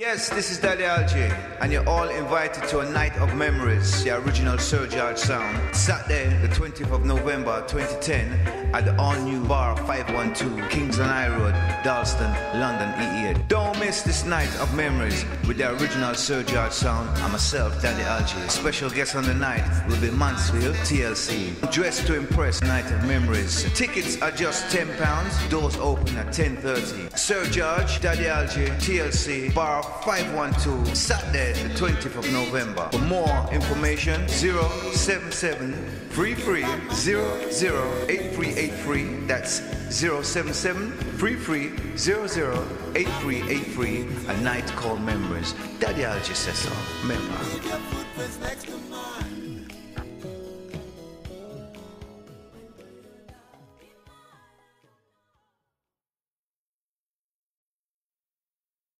Yes, this is Daddy Al G, and you're all invited to a night of memories, the original Sir George sound. Saturday, the 20th of November 2010, at the all new bar 512, Kingsland High Road, Dalston, London, EE. Don't miss this night of memories with the original Sir George sound and myself, Daddy Al G. Special guest on the night will be Mansfield TLC. Dressed to impress, night of memories. Tickets are just £10, doors open at 10.30. Sir George, Daddy Al G, TLC, bar 512, Saturday, the 20th of November. For more information, 077 33 008383. That's 077 33 008383. A night called Memories. Daddy Al G says so. Remember.